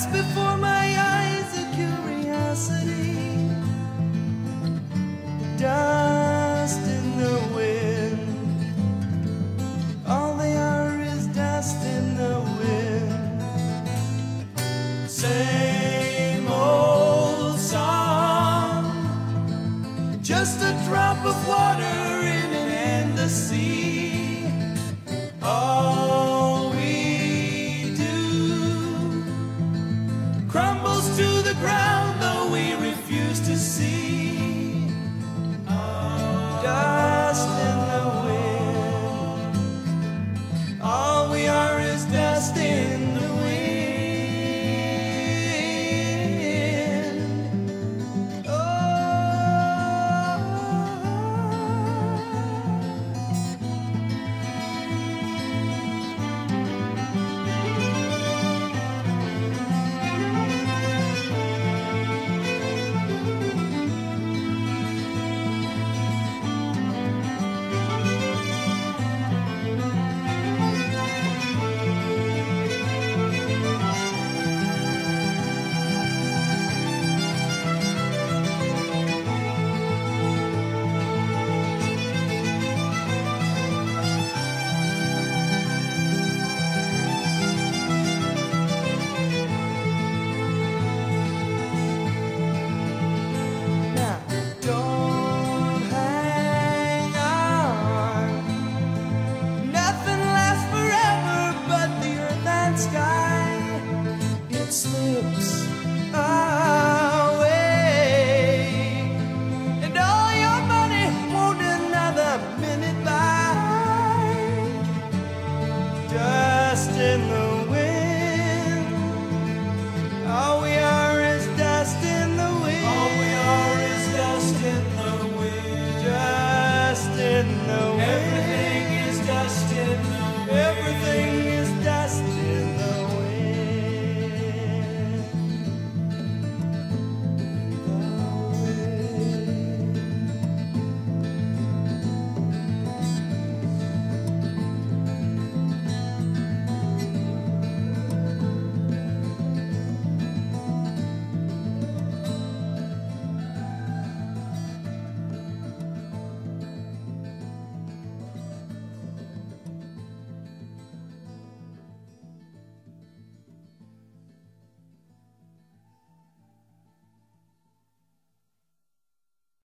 Pass before my eyes a curiosity. Dust in the wind. All they are is dust in the wind. Say